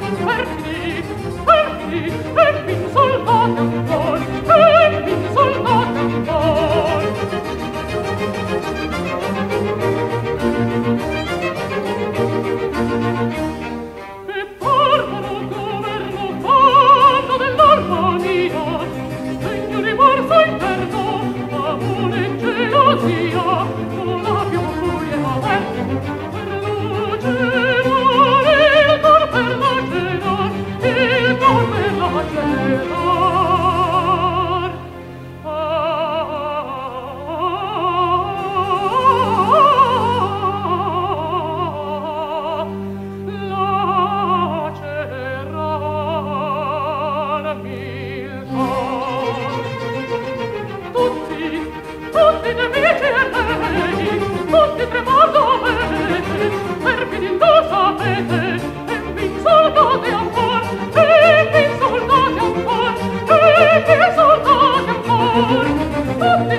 Thank you. Oh Ecce soldatem cor, Tutte